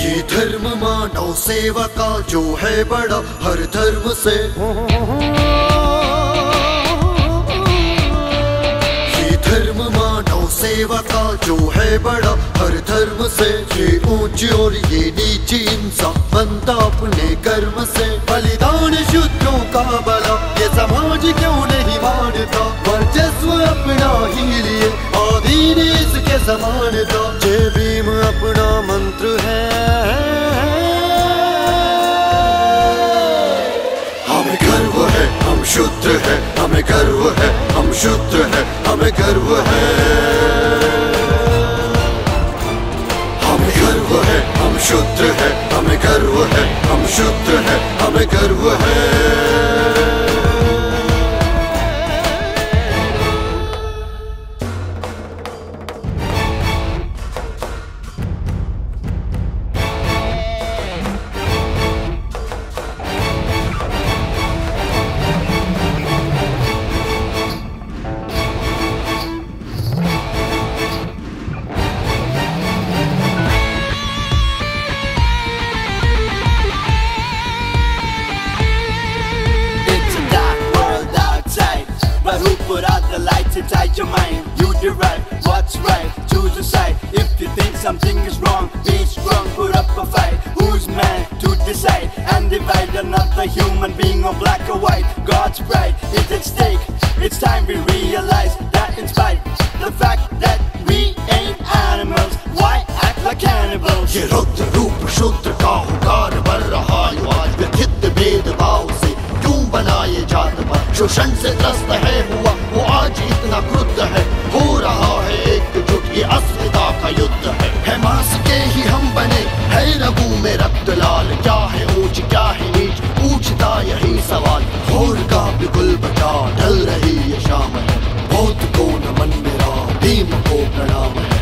ये धर्म मानव सेवा का जो है बड़ा, हर धर्म से। ये धर्म मानव सेवा का जो है बड़ा, हर धर्म से। ये ऊंच और ये नीचे इंसान बनता अपने कर्म से। बलिदान शुद्धों का बला ये समाज क्यों नहीं मानता? वर्चस्व अपना ही लिए आधीन इसके समान था। जय भीम अपना मंत्र गर्व है, हम शुद्ध है, हमें गर्व है। हमें गर्व है, हम शुद्ध है, हमें गर्व है, हम शुद्ध है, हमें गर्व है। inside your mind? You derive what's right, choose a side. If you think something is wrong, be strong, put up a fight. Who's man to decide and divide another human being or black or white? God's pride is at stake. It's time we realize that in spite the fact that we ain't animals, why act like cannibals? ये रुद्र रूप शुद्र का हुकार बढ़ रहा है आज व्यथित भेदभाव से क्यों बनाए जात पर शोषण ऊंच क्या है नीच पूछता यही सवाल। घोर का बिल्कुल बचा ढल रही ये शाम है। बहुत को नमन मेरा, भीम को प्रणाम है।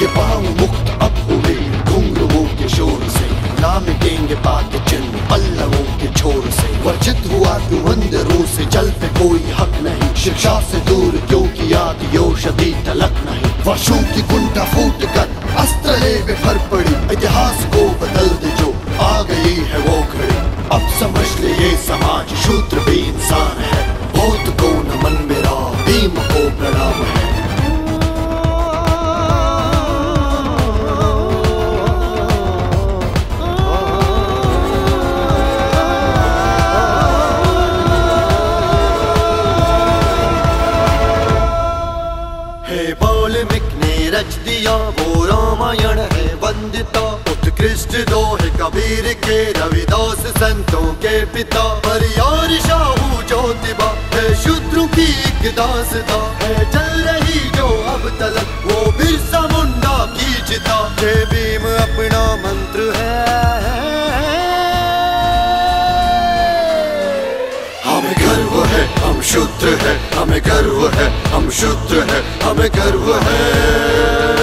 ये पाँव मुक्त अब हुए, घुंघरुओं के शोर से। ना मिटेंगे पाक वर्जित हुआ तू मंदिरों से जल पे कोई हक नहीं। शिक्षा से दूर क्योंकि किया योषदी तलक नहीं। वर्षों की कुंठा फूट कर अस्त्र ले भर पड़ी। हे पौलमिक ने रच दिया, वो रामायण है वंदिता। उत्कृष्ट दोहे कबीर के, रविदास संतों के पिता। हरियार शाहू ज्योतिबा, है शूद्रों की एक दासता। है चल रही जो अब तलक, वो शुद्ध है हमें गर्व है हम शुद्ध है हमें गर्व है।